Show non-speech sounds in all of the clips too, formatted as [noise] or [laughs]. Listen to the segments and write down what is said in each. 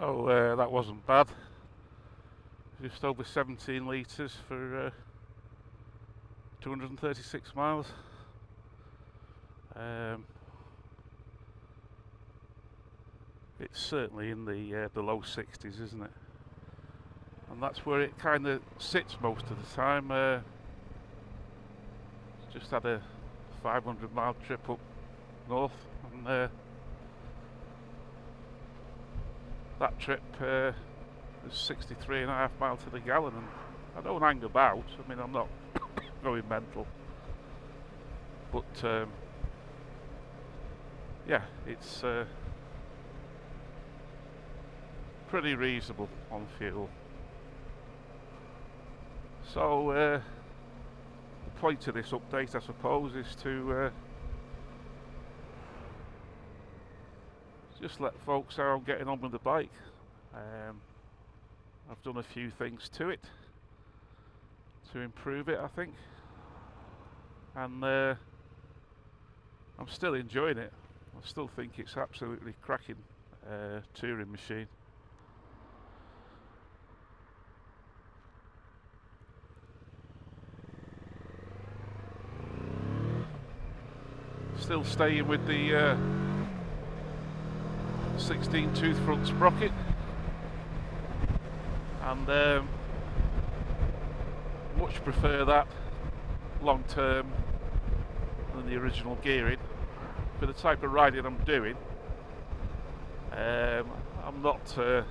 So uh, that wasn't bad. Just over 17 litres for uh, 236 miles. Um, it's certainly in the uh, the low 60s, isn't it? And that's where it kind of sits most of the time. Uh, just had a 500 mile trip up north, and uh, that trip uh, was 63 and a half miles to the gallon. And I don't hang about. I mean, I'm not [coughs] going mental, but um, yeah, it's. Uh, pretty reasonable on fuel. So uh, the point of this update I suppose is to just let folks know I'm getting on with the bike. Um, I've done a few things to it to improve it I think and uh, I'm still enjoying it. I still think it's absolutely cracking uh, touring machine. Still staying with the uh, 16 tooth front sprocket. And um, much prefer that long term than the original gearing. For the type of riding I'm doing um, I'm not uh,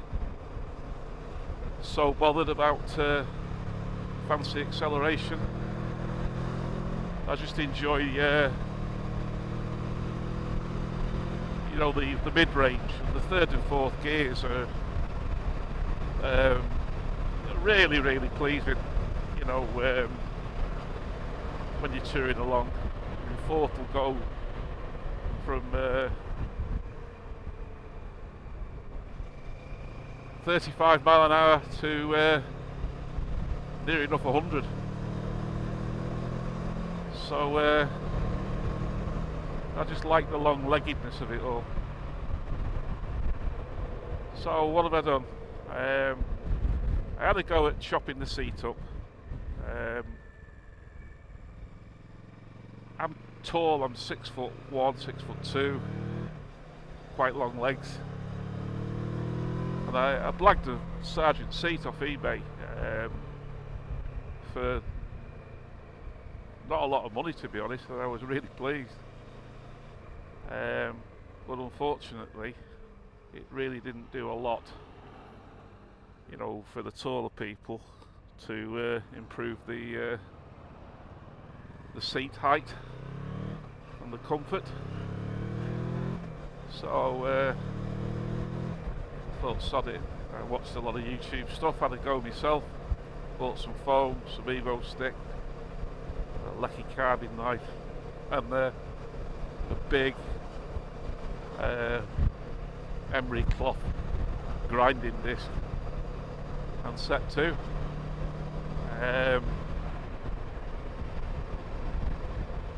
so bothered about uh, fancy acceleration. I just enjoy uh, you know the the mid range the third and fourth gears are um, really really pleasing you know um, when you're touring along. And fourth will go from uh, 35 mile an hour to uh, near enough 100 so uh, I just like the long leggedness of it all. So what have I done? Um, I had a go at chopping the seat up. Um, I'm tall, I'm six foot one, six foot two, quite long legs. And I, I blagged a Sargent seat off eBay um, for not a lot of money to be honest, and I was really pleased. Um, but unfortunately, it really didn't do a lot, you know, for the taller people to uh, improve the uh, the seat height and the comfort. So uh, thought, sod it. I watched a lot of YouTube stuff, had a go myself, bought some foam, some Evo-Stik, a lucky carving knife, and uh, a big uh, emery cloth grinding disc and set to. Um,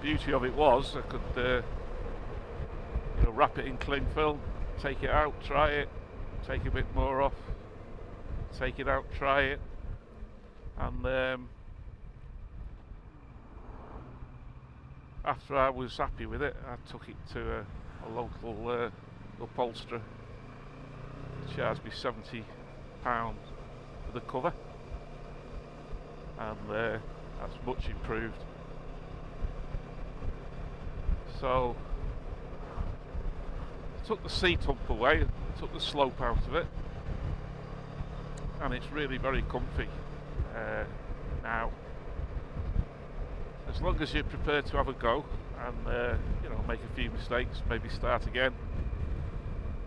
beauty of it was I could uh, you know, wrap it in cling film, take it out, try it, take a bit more off, take it out, try it, and um, after I was happy with it, I took it to a, a local uh, upholsterer. Charged me seventy pounds for the cover, and uh, that's much improved. So took the seat up away, took the slope out of it, and it's really very comfy uh, now as long as you're prepared to have a go and uh, you know make a few mistakes, maybe start again.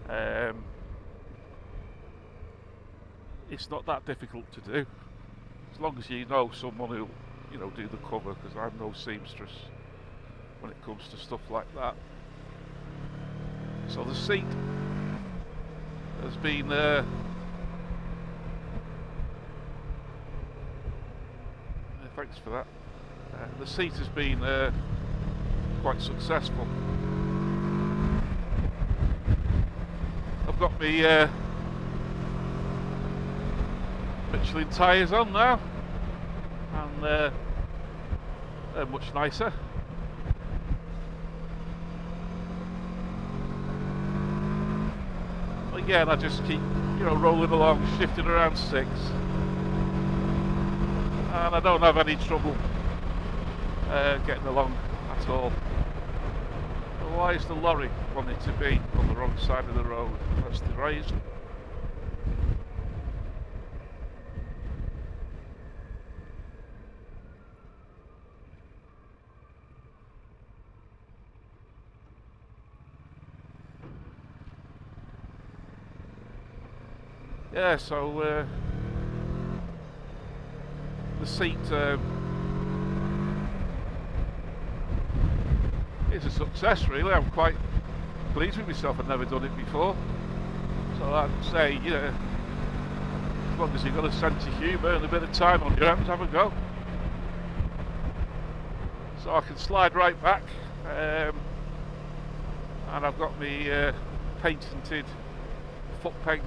Um, it's not that difficult to do, as long as you know someone who'll you know do the cover. Because I'm no seamstress when it comes to stuff like that. So the seat has been. Uh, thanks for that. Uh, the seat has been uh, quite successful. I've got my uh, Michelin tyres on now, and uh, they're much nicer. Again, I just keep, you know, rolling along, shifting around six, and I don't have any trouble uh, getting along at all. Why is the lorry wanting to be on the wrong side of the road? That's the reason. Yeah, so uh, the seat um, is a success really. I'm quite pleased with myself. I've never done it before. So I'd say, you know, as long as you've got a sense of humour and a bit of time on your hands, have a go. So I can slide right back. Um, and I've got my uh, patented foot peg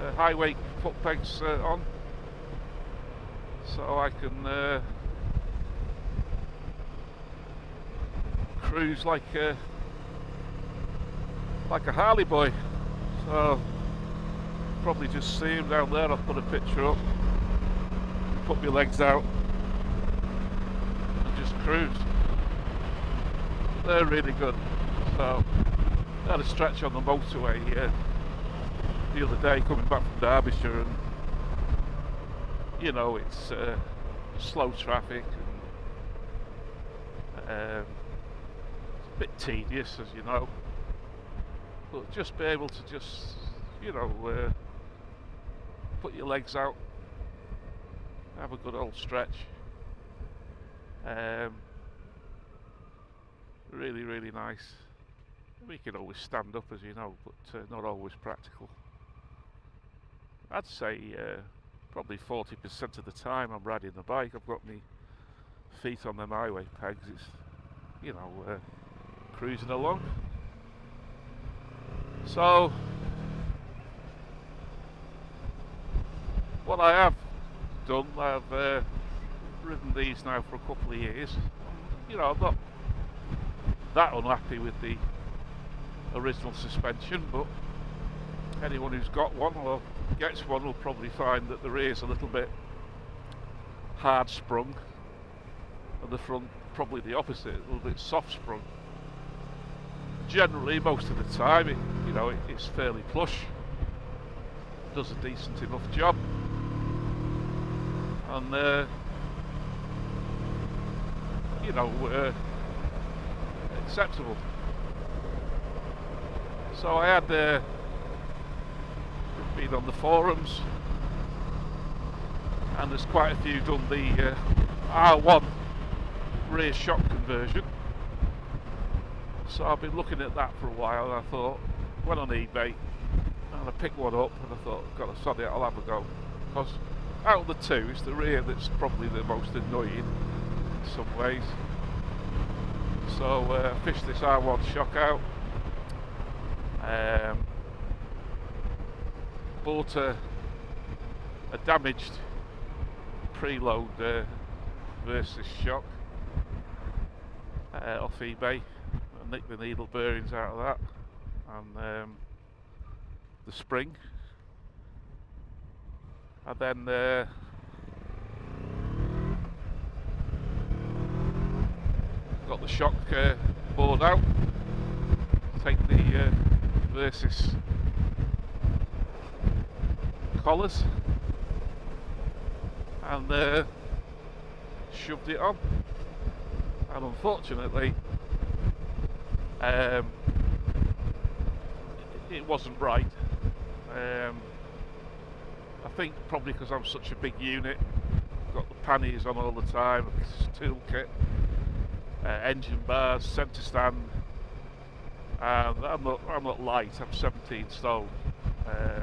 uh, highway foot pegs uh, on so I can uh, cruise like a, like a Harley boy. So probably just see him down there. I'll put a picture up. Put my legs out. And just cruise. They're really good. So I had a stretch on the motorway here the other day coming back from Derbyshire and you know it's uh, slow traffic and um, a bit tedious as you know. But just be able to just you know uh, put your legs out have a good old stretch. Um, really really nice. We can always stand up as you know but uh, not always practical. I'd say uh, probably 40% of the time I'm riding the bike, I've got my feet on the highway pegs. It's, you know, uh, cruising along. So, what I have done, I've uh, ridden these now for a couple of years. You know, I'm not that unhappy with the original suspension, but anyone who's got one or gets one will probably find that the rear's a little bit hard sprung and the front probably the opposite, a little bit soft sprung. Generally, most of the time, it, you know, it, it's fairly plush. Does a decent enough job. And, uh, you know, uh, acceptable. So I had uh, been on the forums and there's quite a few done the uh, R1 rear shock conversion so I've been looking at that for a while and I thought went on eBay and I picked one up and I thought got to sod it I'll have a go. Because out of the two it's the rear that's probably the most annoying in some ways. So uh, fished this R1 shock out. Um, bought a, a damaged preload uh, Versys shock uh, off eBay. I nicked the needle bearings out of that and um, the spring. And then uh, got the shock uh, bored out. Take the uh, Versys collars and uh, shoved it on and unfortunately um, it wasn't right. Um, I think probably because I'm such a big unit got the pannies on all the time toolkit uh, engine bars centre stand. And I'm not, I'm not light I'm 17 stone. Um,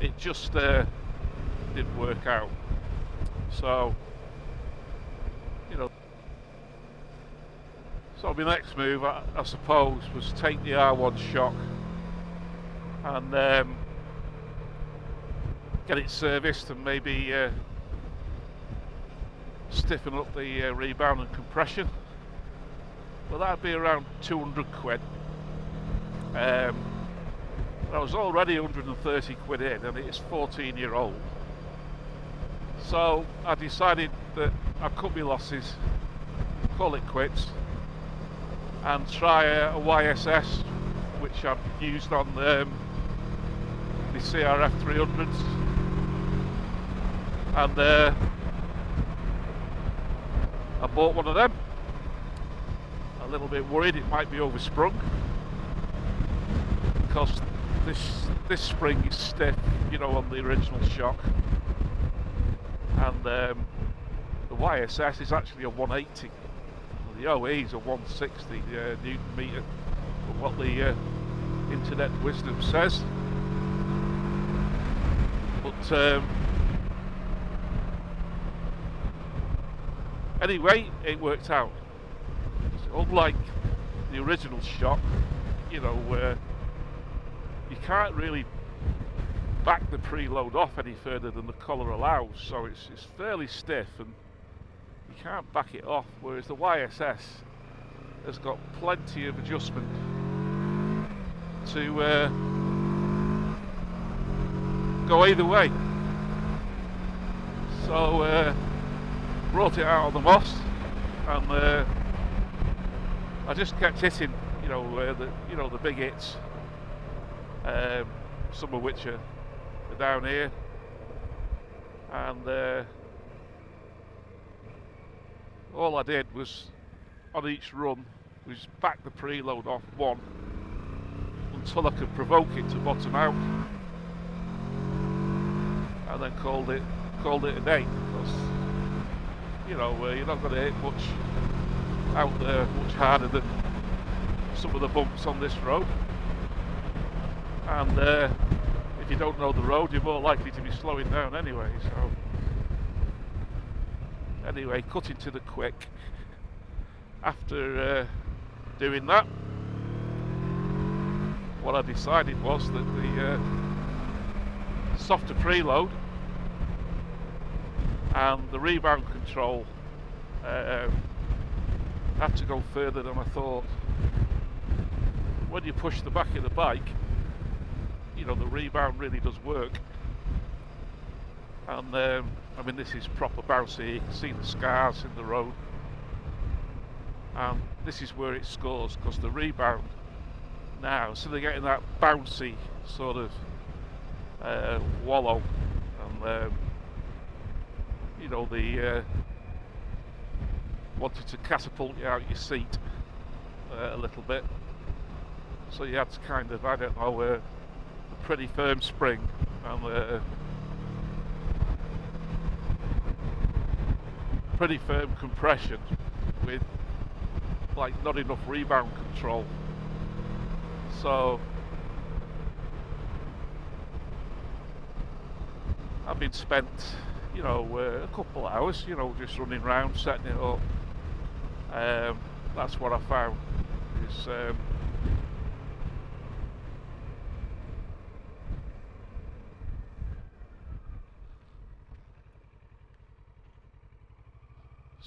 it just uh, didn't work out. So, you know, so my next move, I, I suppose, was take the R1 shock and um, get it serviced and maybe uh, stiffen up the uh, rebound and compression. Well, that'd be around 200 quid. Um, I was already 130 quid in, and it's 14 year old. So I decided that I'd cut my losses, call it quits, and try a, a YSS, which I've used on um, the CRF 300s. And uh, I bought one of them. A little bit worried it might be oversprung because this this spring is stiff, you know, on the original shock and um, the YSS is actually a 180 the OE is a 160 uh, newton meter what the uh, internet wisdom says. But um, anyway it worked out. So unlike the original shock you know uh, you can't really back the preload off any further than the collar allows so it's, it's fairly stiff and can't back it off whereas the YSS has got plenty of adjustment to uh, go either way. So uh, brought it out of the moss and uh, I just kept hitting you know uh, the you know the big hits um, some of which are down here. And uh, all I did was on each run was back the preload off one until I could provoke it to bottom out and then called it called it a day because you know uh, you're not going to hit much out there much harder than some of the bumps on this road and uh, if you don't know the road, you're more likely to be slowing down anyway. So, anyway, cutting to the quick. After uh, doing that, what I decided was that the uh, softer preload and the rebound control uh, had to go further than I thought. When you push the back of the bike, you know the rebound really does work and um, I mean this is proper bouncy. You can see the scars in the road. And this is where it scores because the rebound now so they're getting that bouncy sort of uh, wallow and um, you know the uh, wanted to catapult you out your seat uh, a little bit. So you had to kind of I don't know uh, pretty firm spring and pretty firm compression with like not enough rebound control. So I've been spent you know uh, a couple hours you know just running around setting it up. Um, that's what I found is um,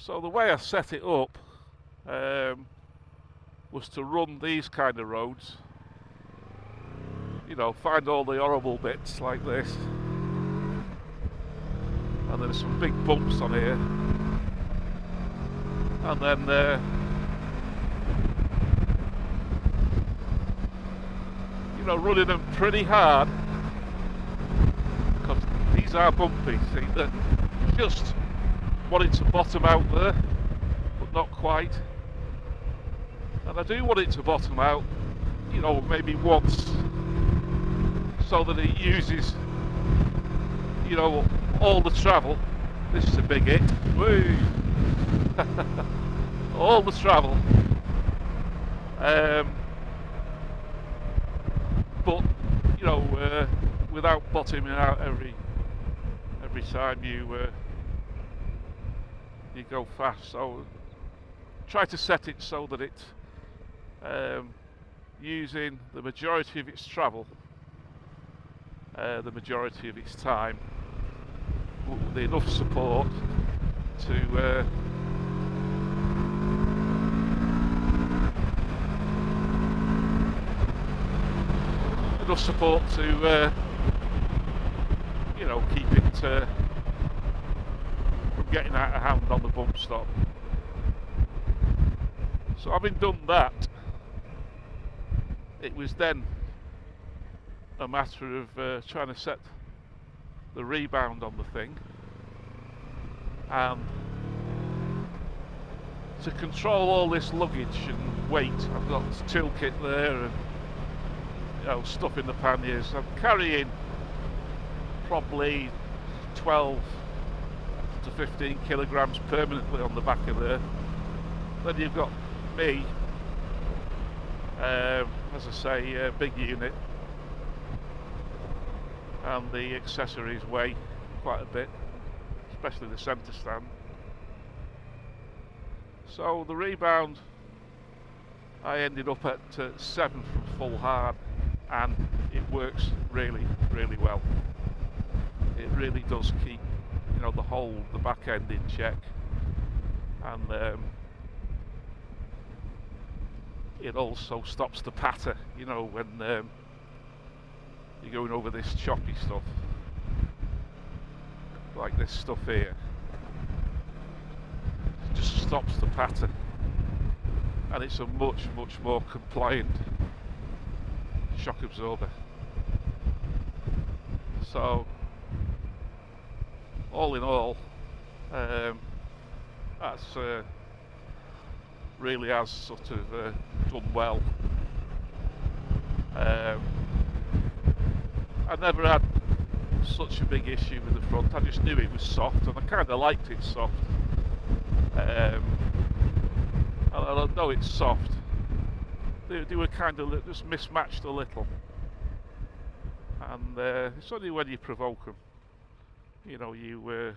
So the way I set it up um, was to run these kind of roads. You know, find all the horrible bits like this. And there's some big bumps on here. And then uh, you know, running them pretty hard because these are bumpy. See, they're just want it to bottom out there, but not quite. And I do want it to bottom out, you know, maybe once, so that it uses, you know, all the travel. This is a big hit. [laughs] all the travel. Um, but you know, uh, without bottoming out every every time you uh, you go fast. So try to set it so that it um, using the majority of its travel, uh, the majority of its time definitely enough support to uh, enough support to uh, you know keep it uh, getting out of hand on the bump stop. So having done that, it was then a matter of uh, trying to set the rebound on the thing and to control all this luggage and weight I've got toolkit there and you know stuff in the panniers I'm carrying probably 12 to 15 kilograms permanently on the back of there. Then you've got me um, as I say big unit. And the accessories weigh quite a bit especially the centre stand. So the rebound I ended up at uh, 7 from full hard and it works really really well. It really does keep you know the whole the back end in check. And um, it also stops the patter you know when um, you're going over this choppy stuff. Like this stuff here. It just stops the patter. And it's a much much more compliant shock absorber. So all in all um, that's uh, really has sort of uh, done well um, I never had such a big issue with the front. I just knew it was soft, and I kind of liked it soft. Um, and I know it's soft. They, they were kind of just mismatched a little, and uh, it's only when you provoke them, you know, you. Uh,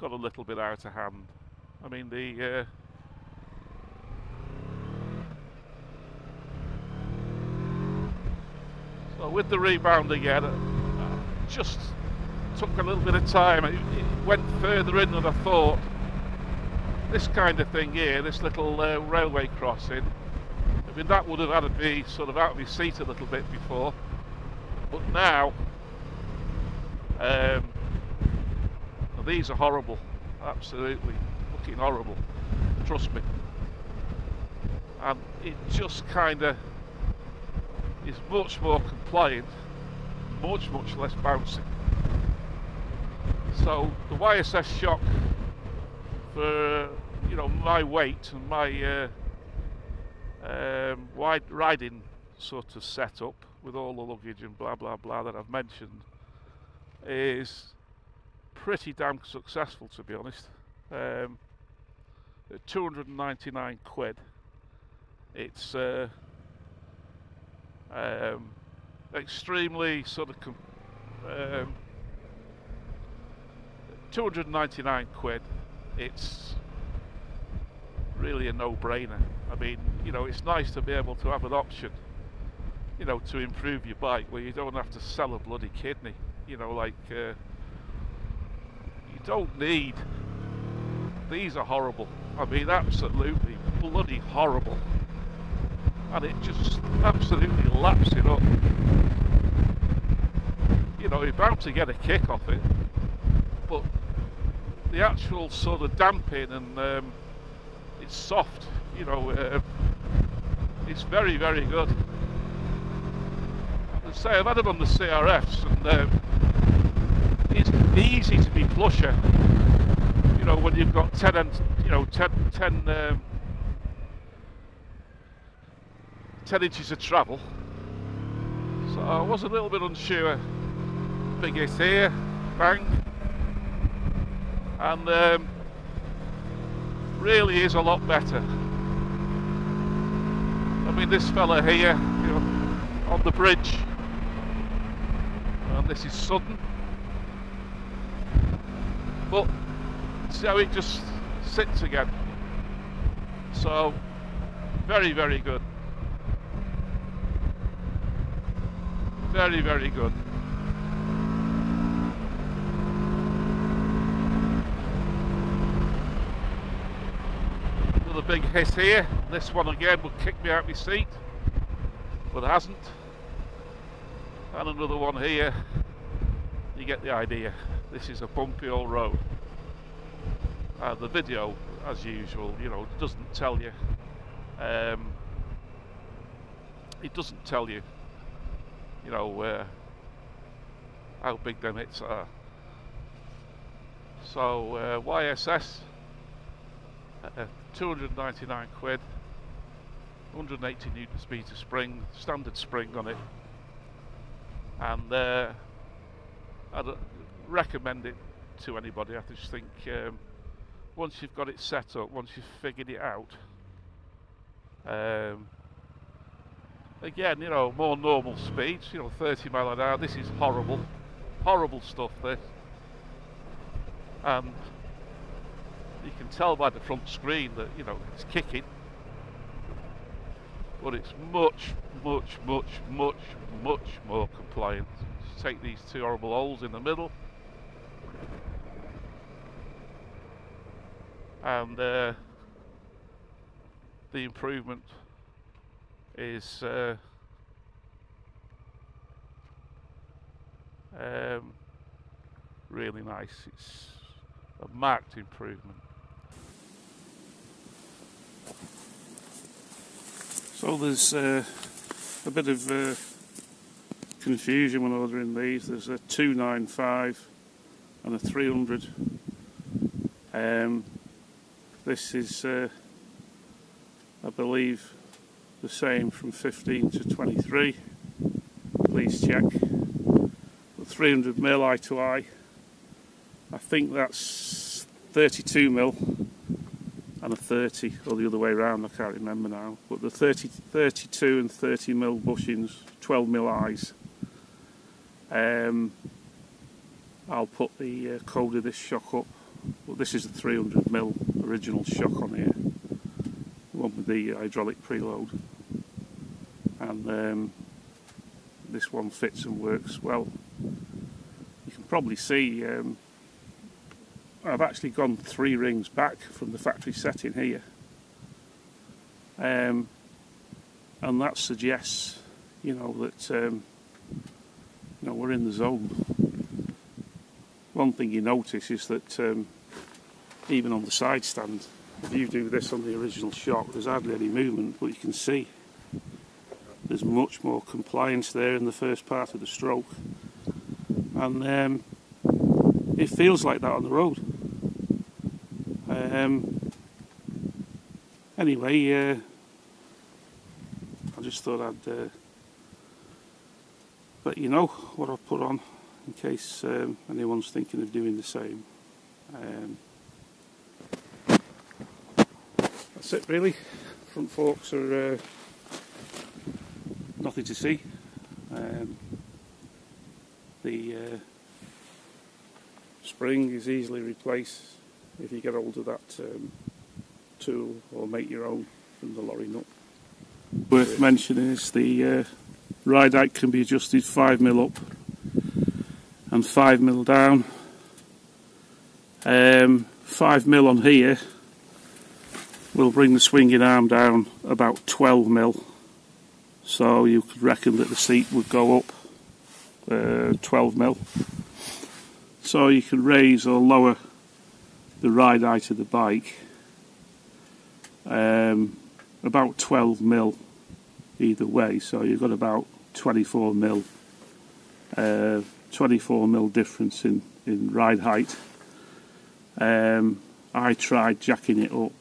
got a little bit out of hand. I mean, the uh, So with the rebound again, uh, just took a little bit of time. It, it, went further in than I thought. This kind of thing here, this little uh, railway crossing, I mean that would have had to be sort of out of my seat a little bit before. But now, um, these are horrible. Absolutely looking horrible. Trust me. And it just kind of is much more compliant, much, much less bouncy. So the YSS shock for you know my weight and my uh, um, wide riding sort of setup with all the luggage and blah blah blah that I've mentioned is pretty damn successful to be honest. Um, 299 quid. It's uh, um, extremely sort of um, 299 quid. It's really a no-brainer. I mean, you know, it's nice to be able to have an option, you know, to improve your bike where you don't have to sell a bloody kidney. You know, like uh, you don't need. These are horrible. I mean, absolutely bloody horrible and it just absolutely laps it up. You know, you're bound to get a kick off it, but the actual sort of damping and um, it's soft, you know, uh, it's very, very good. Say I've had them on the CRFs and um, it's easy to be plusher, you know, when you've got 10 and, you know, 10, 10 um, 10 inches of travel. So I was a little bit unsure. Big hit here, bang. And um, really is a lot better. I mean this fella here, you know, on the bridge. This is sudden. But see how it just sits again. So very, very good. Very, very good. Another big hiss here. This one again will kick me out of my seat, but it hasn't. And another one here. You get the idea. This is a bumpy old road. Uh, the video, as usual, you know, doesn't tell you. Um, it doesn't tell you, you know, uh, how big them hits are. So uh, YSS, uh, 299 quid, 180 newton speed of spring, standard spring on it, and uh, I'd recommend it to anybody. I just think um, once you've got it set up, once you've figured it out, um, again, you know, more normal speeds, you know, 30 mile an hour. This is horrible, horrible stuff. This, and you can tell by the front screen that you know it's kicking, but it's much, much, much, much, much more compliant. Just take these two horrible holes in the middle. And uh, the improvement is uh, um, really nice. It's a marked improvement. So there's uh, a bit of uh, confusion when ordering these. There's a 295 and a 300. Um, this is, uh, I believe, the same from 15 to 23. Please check. The 300 mil eye to eye. I think that's 32 mil and a 30 or the other way around I can't remember now. But the 30 32 and 30 mil bushings 12 mil eyes. Um, I'll put the uh, code of this shock up. Well, this is a 300 mil original shock on here. The one with the hydraulic preload. And um, this one fits and works well. You can probably see um, I've actually gone three rings back from the factory setting here. Um, and that suggests you know that um, you know we're in the zone. One thing you notice is that um, even on the side stand if you do this on the original shock there's hardly any movement but you can see there's much more compliance there in the first part of the stroke. And um, it feels like that on the road um, anyway, uh, I just thought I'd uh, let you know what I've put on in case um, anyone's thinking of doing the same. Um, that's it really. Front forks are uh, nothing to see. Um, the uh, spring is easily replaced if you get hold of that um, tool or make your own from the lorry nut. Worth mentioning is the uh, ride height can be adjusted 5 mil up and 5 mil down. Um, 5 mil on here will bring the swinging arm down about 12 mil so you could reckon that the seat would go up uh, 12 mil so you can raise or lower the ride height of the bike um, about 12 mil either way. So you've got about 24 mil uh, 24 mil difference in, in ride height. Um, I tried jacking it up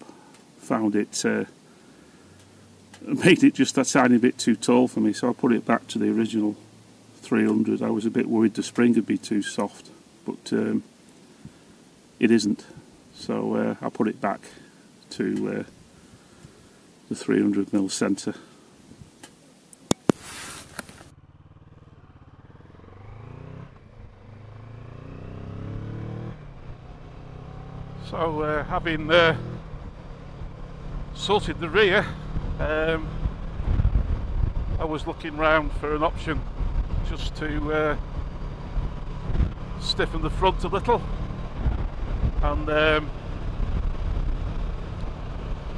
found it uh, [laughs] made it just a tiny bit too tall for me. So I put it back to the original 300 I was a bit worried the spring would be too soft but um, it isn't so uh, I'll put it back to uh, the 300 mil centre. So uh, having uh, sorted the rear, um, I was looking round for an option just to uh, stiffen the front a little and um,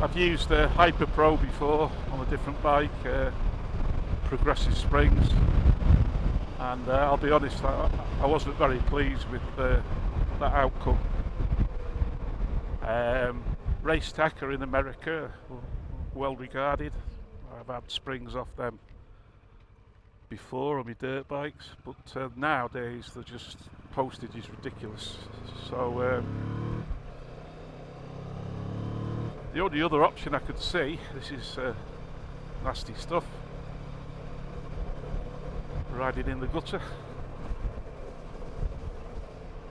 I've used a Hyper Pro before on a different bike, uh, progressive springs, and uh, I'll be honest, I, I, wasn't very pleased with uh, that outcome. Um, Race Tacker in America, well regarded. I've had springs off them before on my dirt bikes, but uh, nowadays they're just postage is ridiculous. So. Um, the only other option I could see, this is uh, nasty stuff, riding in the gutter.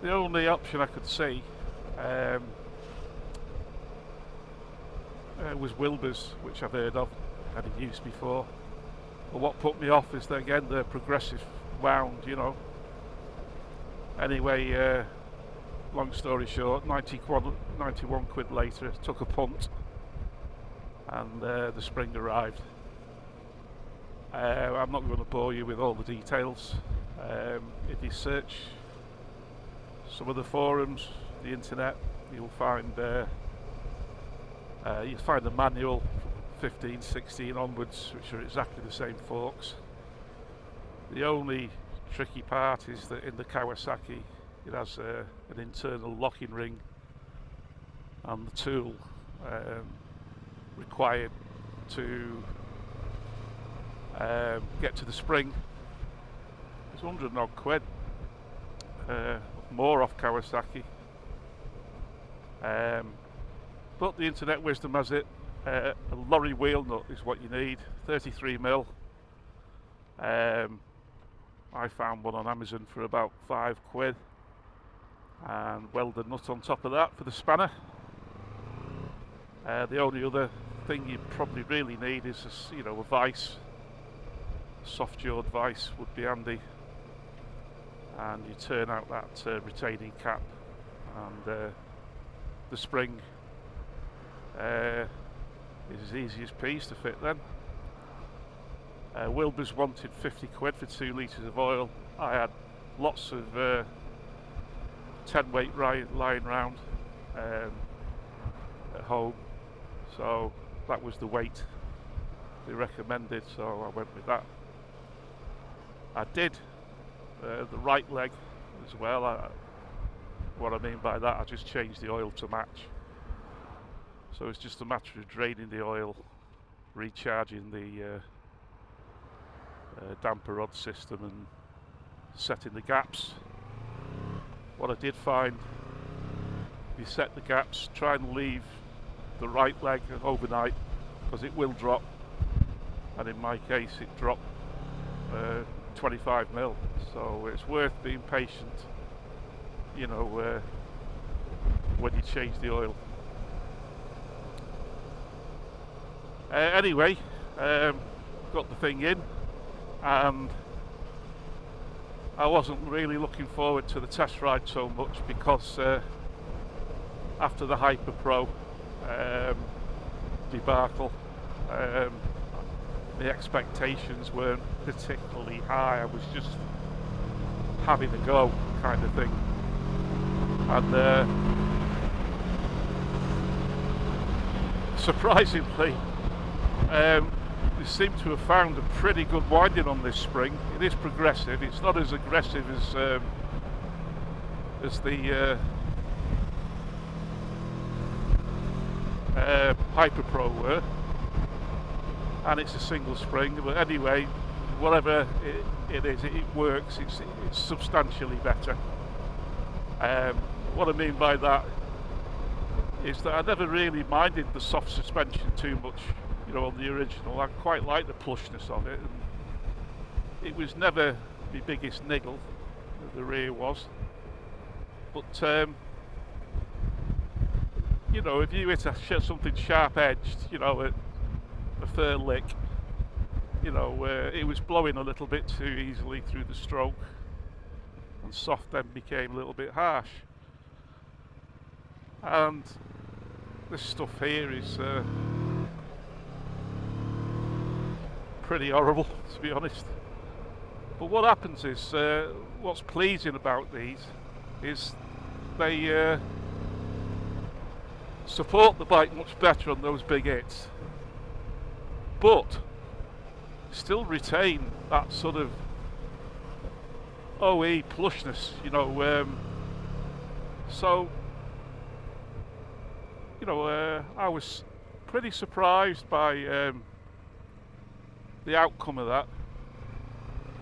The only option I could see um, uh, was Wilbers, which I've heard of, had in use before. But what put me off is that again the progressive wound, you know. Anyway, uh, long story short, 90 quad, 91 quid later, took a punt and uh, the spring arrived. Uh, I'm not going to bore you with all the details. Um, if you search some of the forums, the internet, you'll find uh, uh you'll find the manual 15, 16 onwards, which are exactly the same forks. The only tricky part is that in the Kawasaki it has uh, an internal locking ring and the tool um, required to um, get to the spring. is 100 odd quid. Uh, more off Kawasaki. Um, but the internet wisdom has it. Uh, a lorry wheel nut is what you need. 33 mil. Um, I found one on Amazon for about five quid and welded nut on top of that for the spanner. Uh, the only other thing you probably really need is a, you know a vice, soft jawed vice would be handy, and you turn out that uh, retaining cap, and uh, the spring uh, is as easy as peas to fit then. Uh, Wilbers wanted 50 quid for 2 litres of oil. I had lots of uh, 10 weight lying round um, at home. So that was the weight they recommended so I went with that. I did uh, the right leg as well. I, what I mean by that I just changed the oil to match. So it's just a matter of draining the oil recharging the uh, uh, damper rod system and setting the gaps. What I did find you set the gaps try and leave the right leg overnight because it will drop. And in my case it dropped uh, 25 mil. So it's worth being patient you know uh, when you change the oil. Uh, anyway um, got the thing in and I wasn't really looking forward to the test ride so much because uh, after the Hyper Pro um, debacle. Um, the expectations weren't particularly high. I was just having a go kind of thing. And uh, surprisingly, um, we seem to have found a pretty good winding on this spring. It is progressive. It's not as aggressive as um, as the uh, uh, Hyper Pro were and it's a single spring but anyway whatever it, it is it, it works it's, it's, substantially better um, what I mean by that is that I never really minded the soft suspension too much you know on the original I quite like the plushness of it and it was never my biggest niggle that the rear was but um, you know, if you hit a, something sharp edged, you know, a, a fair lick, you know, uh, it was blowing a little bit too easily through the stroke, and soft then became a little bit harsh. And this stuff here is uh, pretty horrible, [laughs] to be honest. But what happens is, uh, what's pleasing about these is they uh, support the bike much better on those big hits, but still retain that sort of OE plushness, you know. Um, so, you know, uh, I was pretty surprised by um, the outcome of that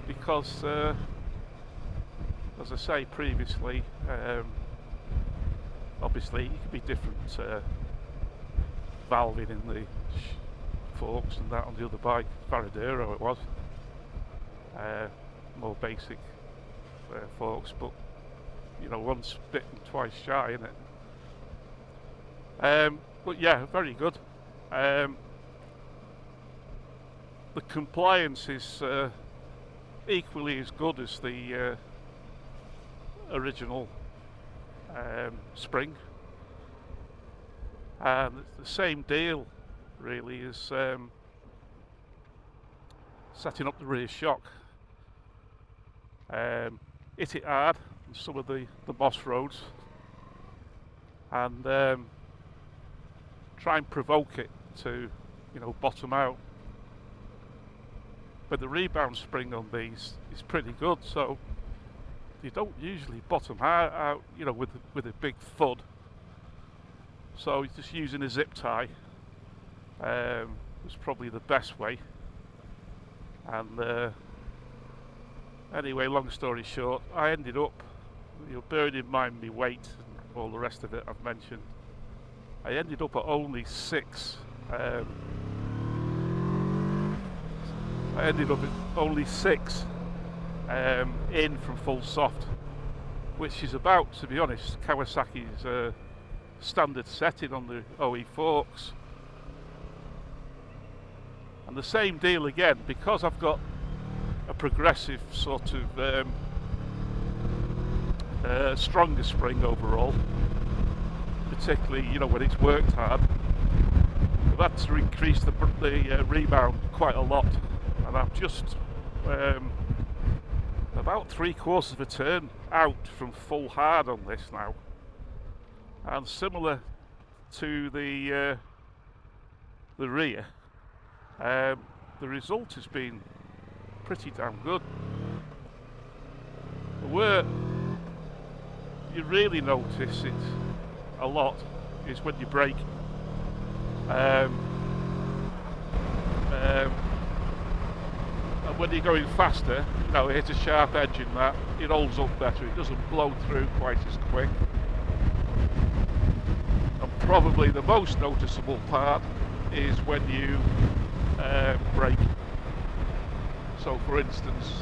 because, uh, as I say previously, um, obviously it could be different uh, valving in the forks and that on the other bike, Varadero it was, uh, more basic uh, forks, but you know, once bitten, twice shy, isn't it? Um, but yeah, very good. Um, the compliance is uh, equally as good as the uh, original um, spring, and it's the same deal really as um, setting up the rear shock. Um, hit it hard on some of the, the boss roads and um, try and provoke it to you know bottom out but the rebound spring on these is pretty good so you don't usually bottom out you know with with a big thud. So just using a zip tie. Um, was probably the best way. And uh, anyway long story short I ended up you know bearing in mind my weight and all the rest of it I've mentioned. I ended up at only six um, I ended up only six um, in from full soft which is about to be honest Kawasaki's uh, standard setting on the OE forks. And the same deal again because I've got a progressive sort of um, uh, stronger spring overall particularly you know when it's worked hard that's increased the, the uh, rebound quite a lot and I'm just um, about three quarters of a turn out from full hard on this now and similar to the uh, the rear um, the result has been pretty damn good. Where you really notice it a lot is when you brake. Um, um, when you're going faster, you know, it hits a sharp edge in that, it holds up better, it doesn't blow through quite as quick. And probably the most noticeable part is when you uh, brake. So for instance,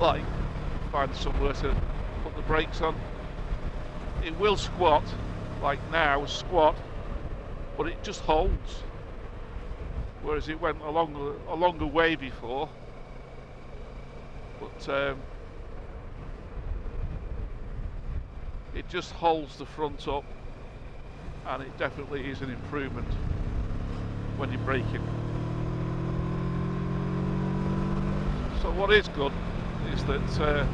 like find somewhere to put the brakes on, it will squat, like now, squat, but it just holds. Whereas it went along a longer way before. But um, it just holds the front up and it definitely is an improvement when you're braking. So what is good is that uh,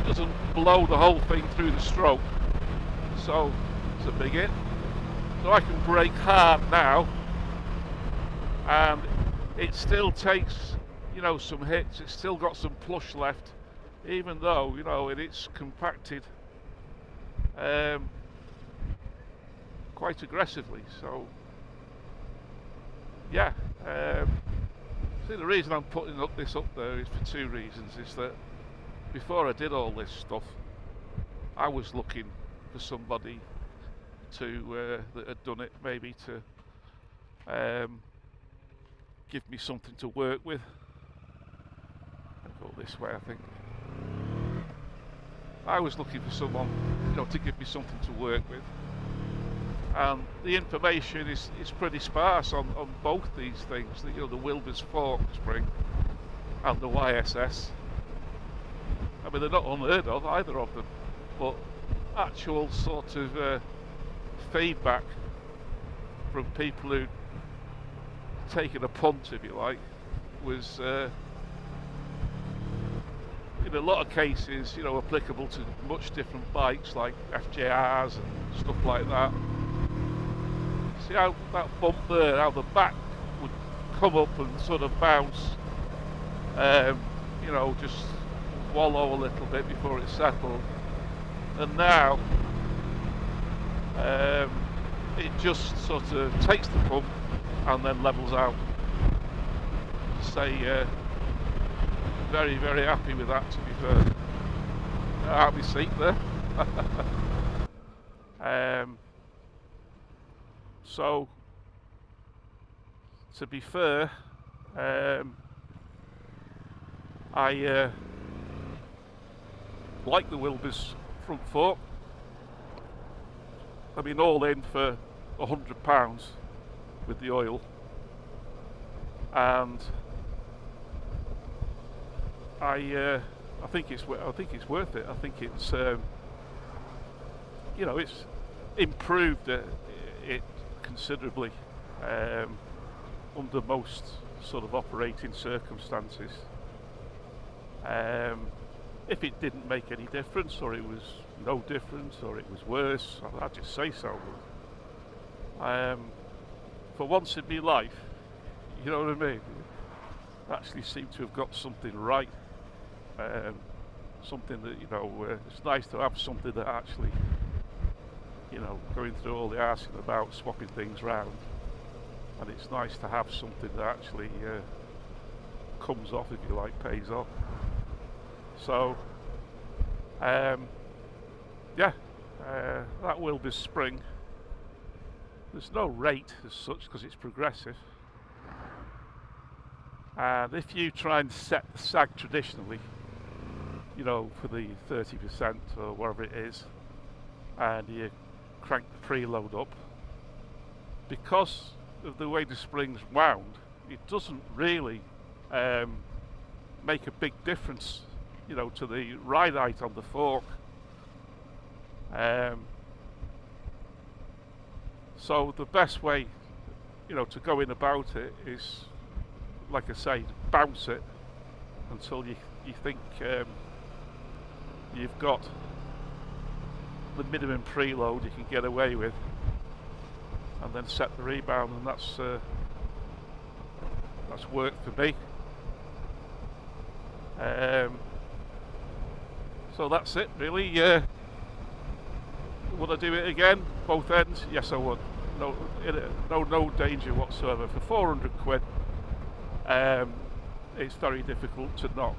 it doesn't blow the whole thing through the stroke. So it's a big hit. So I can brake hard now and it still takes you know some hits it's still got some plush left even though you know it's compacted um, quite aggressively. So, yeah. Um, see, the reason I'm putting up this up there is for two reasons. Is that before I did all this stuff, I was looking for somebody to uh, that had done it, maybe to um, give me something to work with. Go this way, I think. I was looking for someone, you know, to give me something to work with and the information is, is pretty sparse on, on both these things, the, you know, the Wilbers fork spring and the YSS. I mean, they're not unheard of, either of them, but actual sort of uh, feedback from people who taking a punt, if you like, was uh, in a lot of cases, you know, applicable to much different bikes like FJRs and stuff like that. See how that bump there, how the back would come up and sort of bounce, um, you know, just wallow a little bit before it settled. And now, um, it just sort of takes the pump and then levels out. Say, uh, very, very happy with that to be fair. Out my seat there. [laughs] um, so, to be fair, um, I uh, like the Wilbers front fork. I mean, all in for a hundred pounds with the oil, and I uh, I think it's I think it's worth it. I think it's um, you know it's improved it, it considerably um, under most sort of operating circumstances. Um, if it didn't make any difference, or it was no difference, or it was worse, I'd just say so. Um, for once in my life, you know what I mean? I actually seem to have got something right. Um, something that, you know, uh, it's nice to have something that actually, you know, going through all the asking about swapping things round. And it's nice to have something that actually uh, comes off, if you like, pays off. So, um, yeah, uh, that will be spring. There's no rate as such because it's progressive. And if you try and set the sag traditionally, you know, for the 30% or whatever it is, and you crank the preload up, because of the way the spring's wound, it doesn't really um, make a big difference you know, to the ride height on the fork. Um, so the best way, you know, to go in about it is, like I say, bounce it until you you think um, you've got the minimum preload you can get away with, and then set the rebound, and that's uh, that's worked for me. Um, so that's it really. Uh, would I do it again? Both ends? Yes I would. No, no, no danger whatsoever. For 400 quid, um, it's very difficult to knock.